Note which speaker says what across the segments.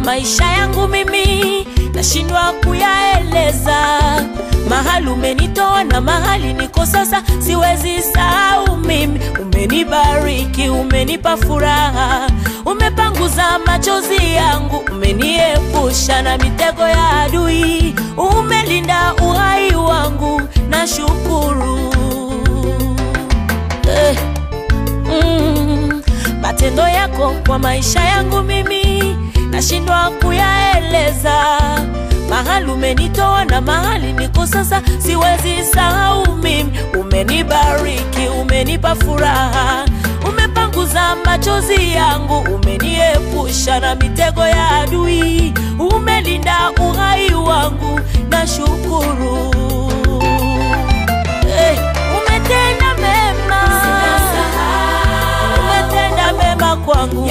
Speaker 1: maisha yangu mimi nashindwa kuyaeleza. Mahali umenitoa na mahali niko sasa, siwezi sahau mimi. Umenibariki, umenipa furaha, umepanguza machozi yangu, umeniepusha na mitego ya adui, umelinda uhai yako kwa maisha yangu mimi nashindwa kuyaeleza. Mahali umenitoa na mahali niko sasa, siwezi sahau mimi. Umenibariki, umenipa furaha, umepanguza machozi yangu, umeniepusha na mitego ya kwangu,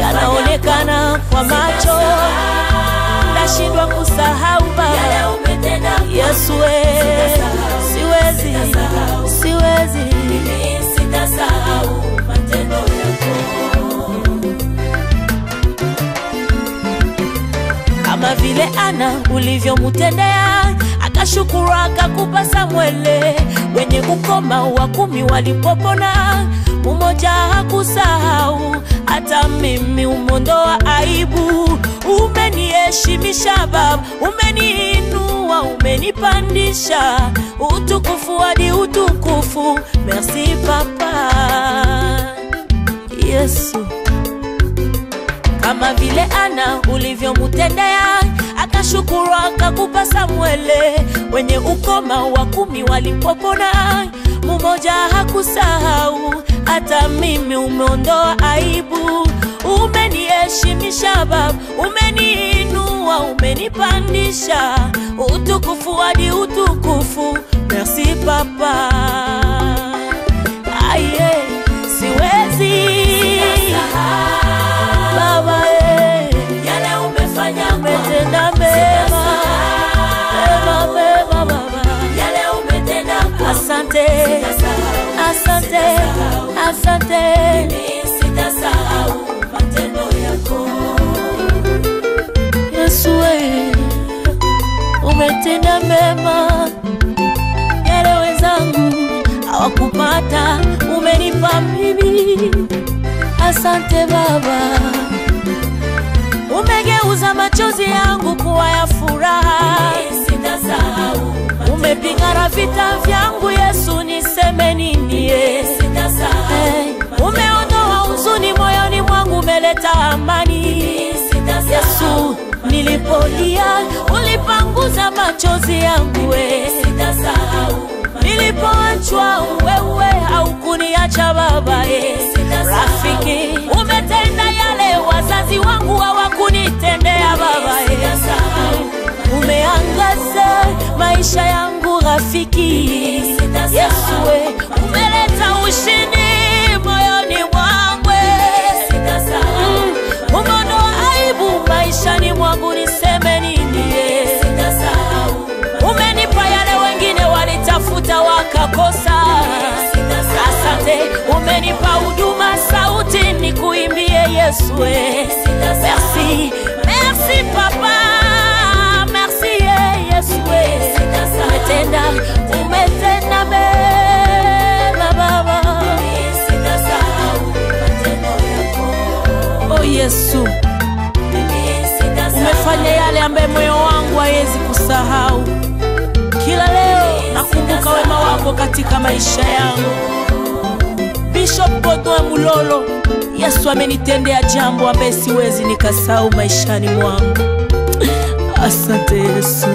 Speaker 1: yanaonekana kwa macho, nashindwa kusahau Baba. Yesu we, vile ulivyomutendea, akashukuru, akakupa Samwele. Wenye kukoma wakumi walipopona, mmoja hakusahau. Hata mimi umondoa aibu, umeniheshimisha Baba, umeniinua, umenipandisha utukufu hadi utukufu. Merci Papa Yesu kama vile Ana ulivyomutendea, akashukuru, akakupa Samwele. Wenye ukoma wa kumi walipopona, mumoja hakusahau. Hata mimi umeondoa aibu, umeniheshimisha Baba, umeniinua, umenipandisha utukufu hadi utukufu. Merci Papa. Umetenda mema mema mema Baba,
Speaker 2: Yale umetenda kwangu.
Speaker 1: asante asante asante.
Speaker 2: Sitasahau matendo yako.
Speaker 1: Yesu we, umetenda mema yale wenzangu hawakupata, umenipa mimi. Asante Baba, umegeuza machozi yangu kuwa ya furaha. Umepigana vita vyangu Yesu, niseme nini?
Speaker 2: Sitasahau
Speaker 1: Eh, Umeondoa huzuni moyoni mwangu, umeleta amani. Yesu, nilipolia ulipanguza machozi yangu Nilipoachwa wewe haukuniacha Baba e. Rafiki, umetenda yale wazazi wangu hawakunitendea maisha yangu rafiki. Yesu we, umeleta ushindi moyoni mwangu.
Speaker 2: Sitasahau
Speaker 1: Umeondoa aibu maishani mwangu, niseme nini Umenipa yale wengine walitafuta wakakosa. Asante, umenipa huduma, sauti nikuimbie Yesu. we. Merci, merci papa, yale ambaye moyo wangu hawezi kusahau. Kila leo nakumbuka wema wako katika maisha yangu. Bishop Baudouin Mulolo, Yesu amenitendea jambo ambaye siwezi nikasahau maishani mwangu. Asante Yesu.